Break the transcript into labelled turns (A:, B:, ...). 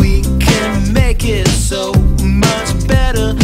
A: We can make it so much better.